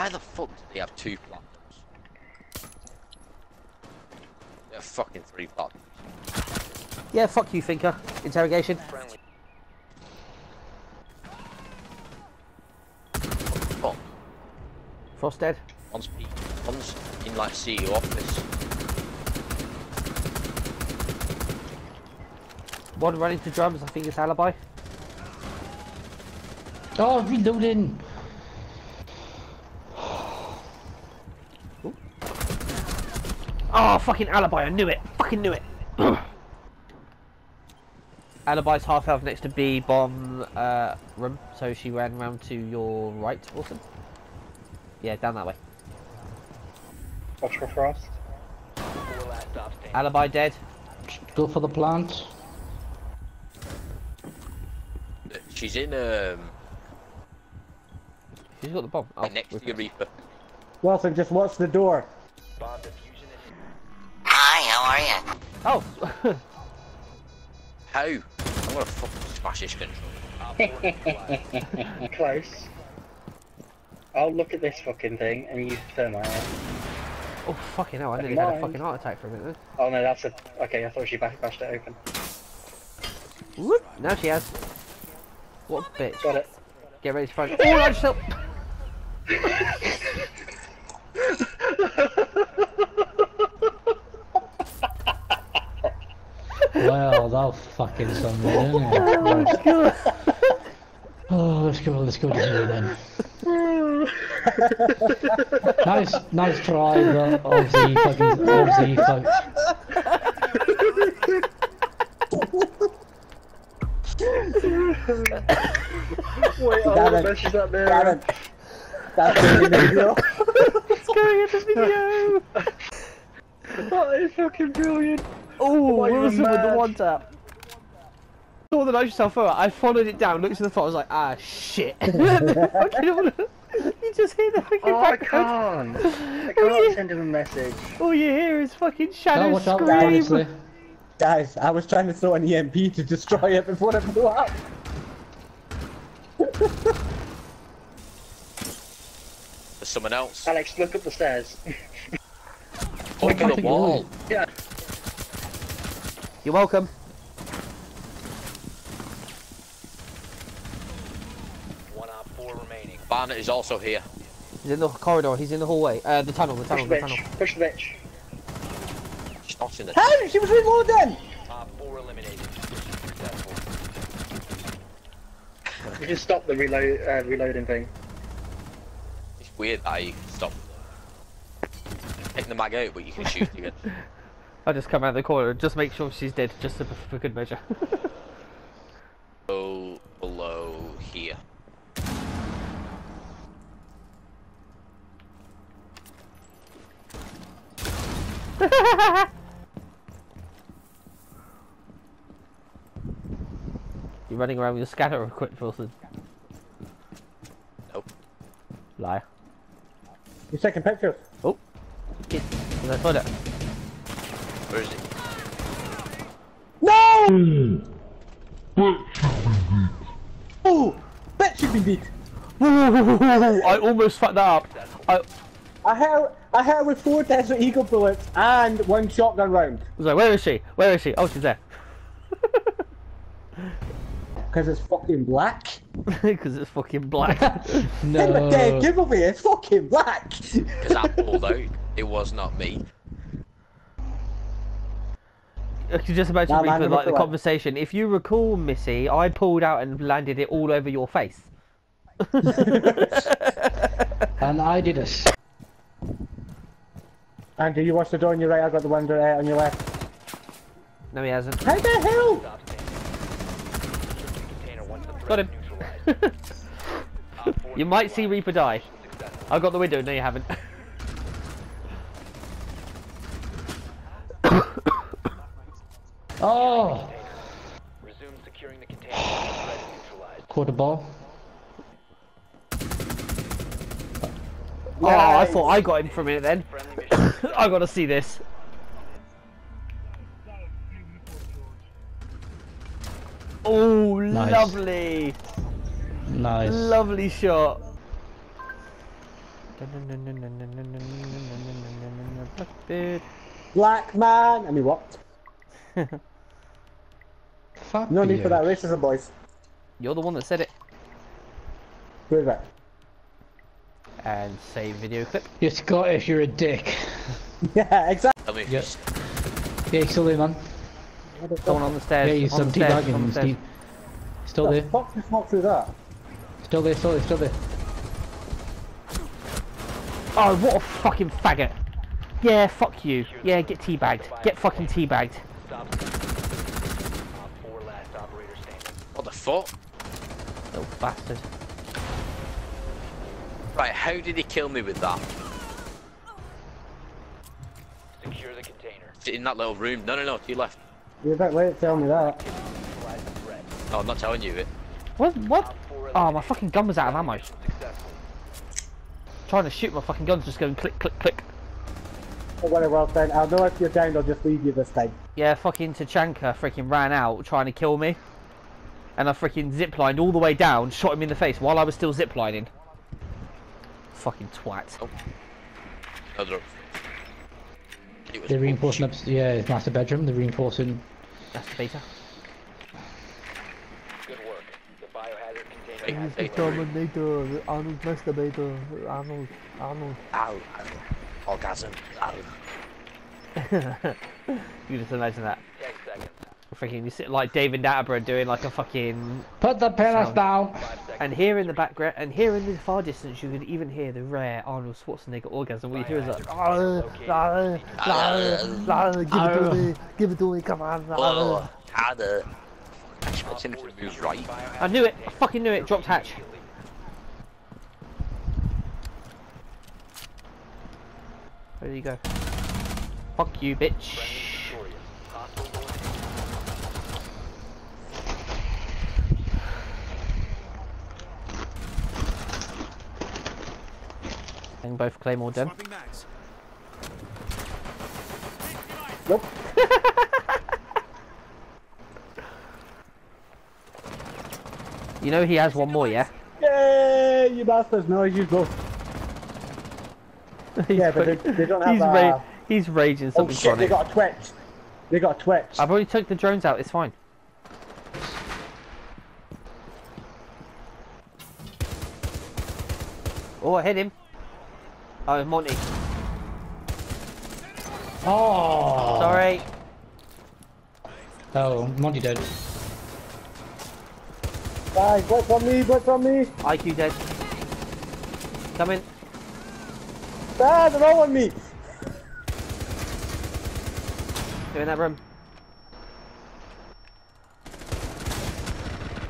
Why the fuck do they have two platinums? They have fucking three platinums. Yeah, fuck you, thinker. Interrogation. Friendly. Fuck. Frost dead. One's, pe- one's in like CEO office. One running to drums, I think it's alibi. Oh, reloading. Oh, fucking alibi, I knew it. Fucking knew it. Alibi's half health next to B bomb uh, room, so she ran round to your right, Awesome. Yeah, down that way. Watch for frost. Four last stop standing. Alibi dead. Go for the plant. She's in um Who's got the bomb? Oh, next to Rupert. your Reaper. Wilson, just watch the door. Bomb are you? Oh, How? I'm gonna fucking smash this control. op four neutralized. Close. I'll look at this fucking thing and you turn my head. oh, fucking hell! I nearly had a fucking heart attack for a minute. Oh no, that's a. Okay, I thought she bash- bashed it open. Whoop! Now she has. What a bitch! Got it. Get ready to fight. Oh, I just help. Well, that'll fucking something, isn't it? Oh, oh, let's go, let's go to here then. nice, nice try, but obviously fucking, obviously fuck. Wait, oh, Damn the it. mesh is up Damn there. it. That's the video. It's going in the video. That is fucking brilliant. Oh, Why you Wilson with the one tap. Saw the nice yourself over. I followed it down, looked at the phone, I was like, ah, shit. You just hear the fucking Oh, I can't. I can't send him a message. All you hear is fucking Oh, shadow watch out, scream. honestly. Guys, I was trying to throw an EMP to destroy it before it blew up. There's someone else. Alex, look up the stairs. Look at the wall. yeah. You're welcome. One op four remaining. Barnett is also here. He's in the corridor, he's in the hallway. Uh, the tunnel, the Push tunnel, the the tunnel. Push the bitch. She's not in the. How? She was reloading! Op four eliminated. You can stop the reload uh, reloading thing. It's weird that you can stop. taking the mag out, but you can shoot again. I'll just come out the corner, and just make sure she's dead, just for, for good measure. Go below here. You're running around with your scanner equipped, Wilson. Nope. Liar. You're taking pictures. Oh. Kid, did I find it? Where is it? No! Oh! That should be beat. I almost fucked that up. I I hit, I hit with four Desert Eagle bullets and one shotgun round. I was like, where is she? Where is she? Oh, she's there. Because it's fucking black. Because it's fucking black. In the dead No. giveaway, it's fucking black. Because I pulled out. It was not me. I can just imagine Nah, man, Reaper, like the conversation. If you recall, Missy, I pulled out and landed it all over your face. And I did it. Andy, you watch the door on your right, I've got the one uh, on your left. No, he hasn't. How the hell? Stop standing. Container once the Got him. is neutralized. Op four You might see Reaper die. successful. I got the window. No, you haven't. Oh, Resume securing the container once the threat is neutralized. quarter ball. Oh, I thought I got him for a minute then. I gotta see this. Oh, Nice. lovely. Nice. Lovely shot. Black man. I mean what? Fuck No need you. for that racism, boys. You're the one that said it. Prove it. And save video clip. You're Scottish, you're a dick. Yeah, exactly. Tell me if Yeah. you s- Yeah, he's still there, man. Someone on the stairs. Yeah, he's some the stairs, on teabagging. the He's stairs. te- Still The there. fuck just walk through that? Still there, still there, still there. Oh, what a fucking faggot. Yeah, fuck you. Yeah, get teabagged. Get fucking teabagged. Stop. Op 4 last operator standing. What? Little bastard. Right, how did he kill me with that? Secure the container. In that little room? No, no, no, to your left. You're about late to tell me that. Neutralize the threat. No, I'm not telling you it. What? What? Oh, my fucking gun was out of ammo. Trying to shoot, my fucking gun's just going click, click, click. Oh, very well then. I'll know if you're down, I'll just leave you this time. Yeah, fucking Tachanka freaking ran out trying to kill me. And I freaking ziplined all the way down, shot him in the face while I was still ziplining. Fucking twat. Oh. Another up. They're reinforcing up, yeah, his master bedroom. They're reinforcing. That's the beta. Good work. The biohazard Hey, container has hey, been located. Terminator, Arnold masturbator, Arnold, Arnold. Ow, ow. Orgasm. Ow. You just imagine that. 10. Freaking, you sit like David Attenborough doing like a fucking, Put the penis Sound. down! and here in the background, and here in the far distance, you could even hear the rare Arnold Schwarzenegger orgasm. What you hear is like, "Ah, ah, ah, ah, give it to me, give it to me, come on. ah." Oh, had a. Expecting him right. I knew it, I fucking knew it. Dropped hatch. Where did he go? Fuck you, bitch. And both Claymore done. Nope. You know he has one more, yeah? Yay, you bastards. No, you go. He's Yeah, but they- they don't have, he's, uh, he's raging Oh something shit, they got a twitch. They got a twitch. I've already took the drones out, it's fine. Oh, I hit him. Oh, Monty. Oh! Sorry. Oh, Monty dead. Guys, what's on me? What's on me? IQ dead. Come in. Ah, they're all on me. Go in that room.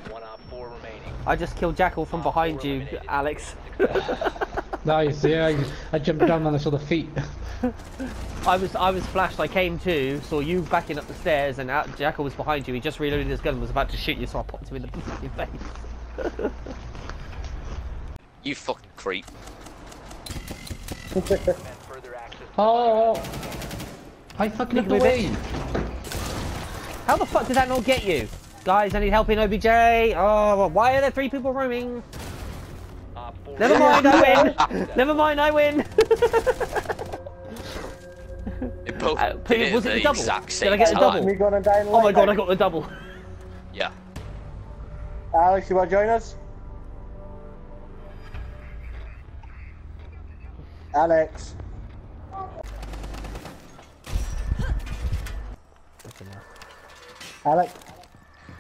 One op 4 remaining. I just killed Jackal from behind you, Alex. Nice, yeah, I, I jumped down and I saw the feet. I was I was flashed. I came to, saw you backing up the stairs, and out, Jackal was behind you. He just reloaded his gun, and was about to shoot you, so I popped him in the fucking face. You fucking creep. And further access. Oh! I fucking looked Look at me! How the fuck did that not get you? Guys, I need help in OBJ. Oh, why are there three people roaming? Op 4 Never mind, I win. Never mind, I win. It both Uh, did was it the the double? exact Did I get the time. double? Me going and dying oh my god. I got the double. Yeah. Alex, you want to join us? Alex. Alex.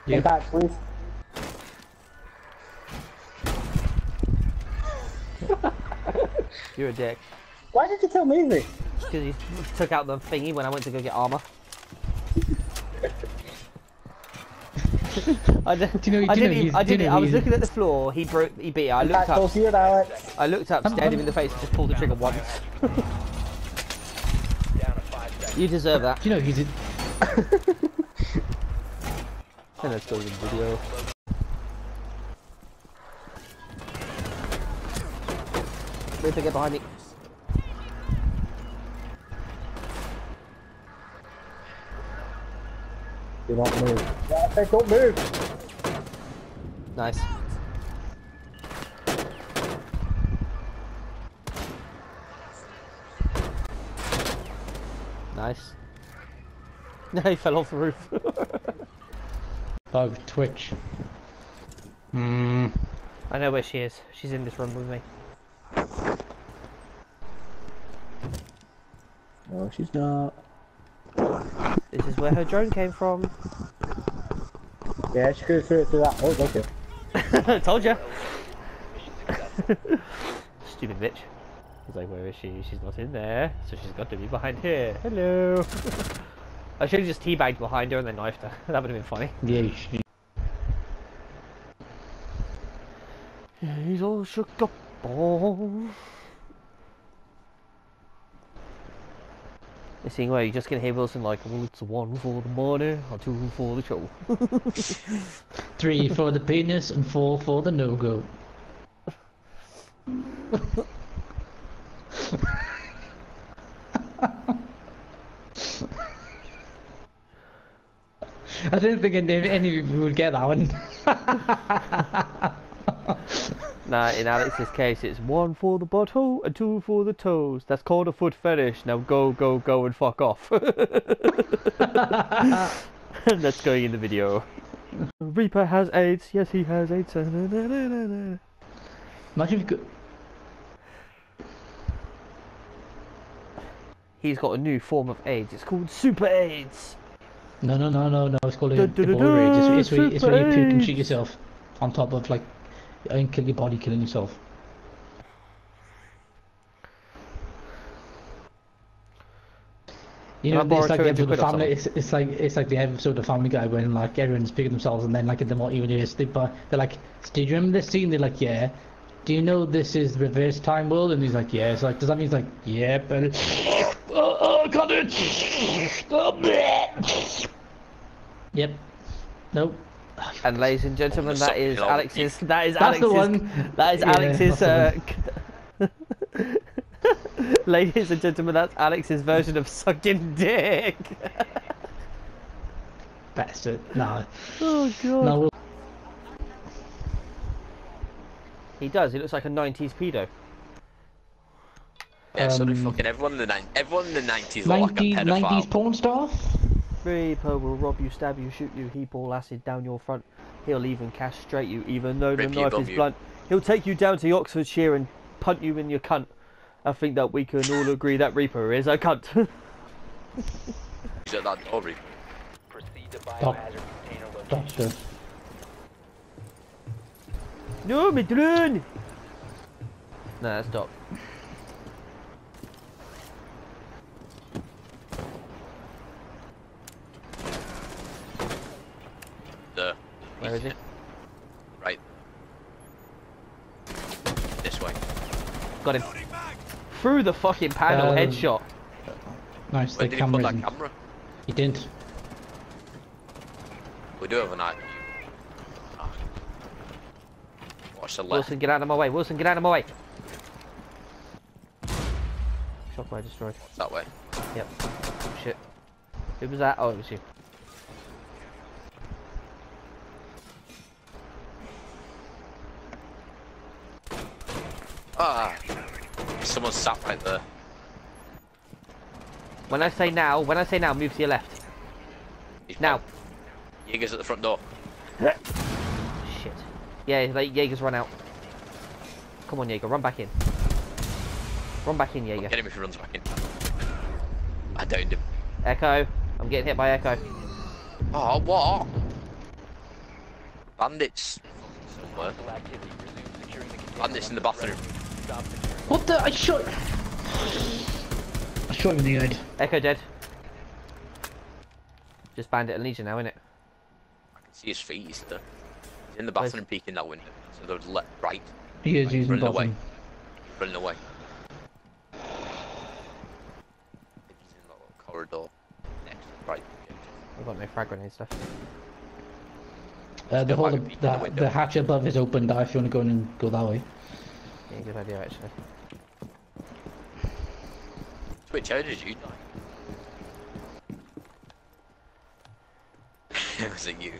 Yeah. Get back, please. You're a dick. Why did you kill me? Lee? Because he took out the thingy when I went to go get armor. I, did, do you know, I didn't. know even- he's- I didn't. know I was looking at the floor. He broke. He beat it. I looked Back up. close here, Alex. I looked up, stared him in the face, and just pulled the trigger once. Down 5 you deserve that. Do you know he's in... And let's go to the To get behind me. Do not move. Yeah, don't move! Nice. Nice. He fell off the roof. Bug, twitch. Hmm. I know where she is. She's in this room with me. No, she's not. This is where her drone came from. Yeah, she could have threw it through that hole, okay. Told ya. Mission successful. Stupid bitch. He's like, where is she? She's not in there, so she's got to be behind here. Hello. I should have just teabagged behind her and then knifed her. that would have been funny. Yeah, you should. He's all shook up. Oh. This thing where you're just gonna hear Wilson like, well, it's one for the money, or two for the show. Three for the penis and four for the no-go. I didn't think any, any of you would get that one. Nah, in Alex's case, it's one for the butthole and two for the toes. That's called a foot fetish. Now go, go, go, and fuck off. That's going in the video. Reaper has AIDS. Yes, he has AIDS. Imagine if you could... He's got a new form of AIDS. It's called Super AIDS. No, no, no, no, no, it's called a da, da, Ebola rage. It's, it's Super where you puke and AIDS. shoot yourself on top of, like, and kill your body killing yourself. You know, Can I it's like the 200 episode of Family. It's, it's like it's like the episode of Family Guy when like everyone's picking themselves, and then like in the more even years, they, but they're like, "Do you remember this scene?" They're like, "Yeah." Do you know this is the reverse time world? And he's like, "Yeah." It's like, does that mean he's like, "Yep." "Yeah," but oh, oh, got it. Oh, bleh. Yep. Nope. And ladies and gentlemen, that is Something else. Alex's. That is That's the Alex's. one. That is Yeah, Alex's. Uh, ladies and gentlemen, that's Alex's version of sucking dick. Bastard. No. oh god. No. We'll... He does. He looks like a '90s pedo. Yeah, so did Um, fucking everyone in the 90s, everyone in the nineties looked like a 90s, 90s porn star? Reaper will rob you, stab you, shoot you, heap all acid down your front. He'll even castrate you, even though the Rip you, knife bum is you. blunt. He'll take you down to Oxfordshire and punt you in your cunt. I think that we can all agree that Reaper is a cunt. He's at that door, Reaper. Proceed to Stop. biohazard container location. No, my drone! No, stop. The Where is he? right this way. Got him. Through the fucking panel, Um, headshot. Nice, Where the did he put that in. camera? He didn't. We do have an eye. Ah. Watch the left. Wilson, get out of my way. Wilson, get out of my way. Shockwave destroyed. That way. Yep. Shit. Who was that? Oh, it was you. Ah. Someone sat right there. When I say now, when I say now, move to your left. He's Now. Jaeger's at the front door. Shit. Yeah, like, Jaeger's run out. Come on, Jaeger, run back in. Run back in, Jaeger. Get him if he runs back in. I downed him. Echo. I'm getting hit by Echo. Oh, what? Bandits. Somewhere. Hostile activity. Resume securing the container Bandits in the bathroom. Ready. Stop securing. What the? I shot. I shot him in the head. Echo dead. Just Bandit and Lesion now, innit? I can see his feet. He's, there. He's in the bathroom peeking that window. So they're left, right, He is using running away. bottom. running away. He's in that little corridor. Next, right. I've got no frag grenades left. Uh, the Step whole back and peek in the the, the hatch above is open. That if you want to go in and go that way. A good idea actually. Which how did you die? was it you?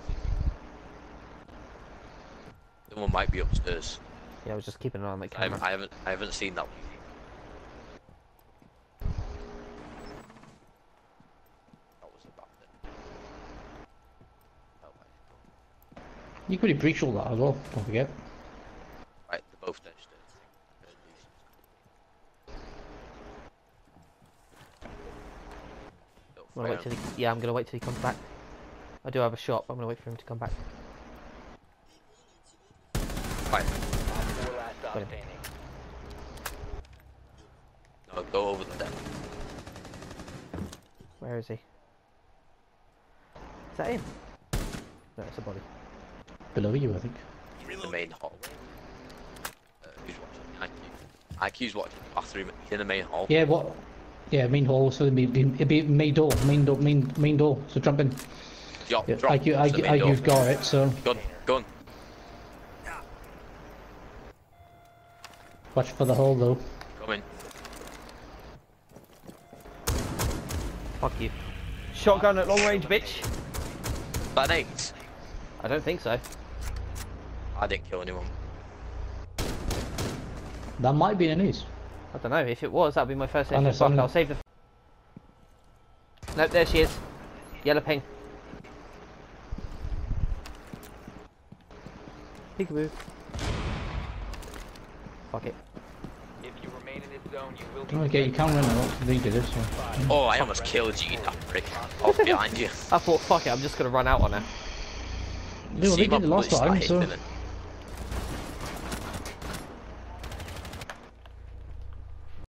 Someone might be upstairs. Yeah, I was just keeping an eye on that camera. I haven't, I haven't seen that one. You could have breached all that as well, don't forget. I'm gonna wait till he, yeah, I'm gonna wait till he comes back. I do have a shot, but I'm gonna wait for him to come back. Right, Four last stop Got him. no, go over the deck. Where is he? Is that him? No, it's a body. Below you, I think. He's in the main hallway. Uh, who's watching? IQ. IQ's watching the bathroom. He's in the main hall. Yeah, what? Yeah, main hall. So it'd be, it'd be main door, main door, main main door. So jump in. Drop, Yeah, drop. IQ, to the IQ, main door. IQ's got it. So Gun, gun. watch for the hole though. Come in. Fuck you. Shotgun at long range, bitch! Is that an eight? I don't think so. I didn't kill anyone. That might be an ace. I don't know. If it was, that'd be my first Unless extra fuck. I'm- I'll save the. Nope, there she is. Yellow ping. Peekaboo. Fuck it. If you remain in this zone, you will be Okay, you can run out. They did it. So. Oh, I almost killed you, you that prick. Oh, behind you. I thought, fuck it, I'm just gonna run out on her. No, See they my did it last bullets time. So hitting it.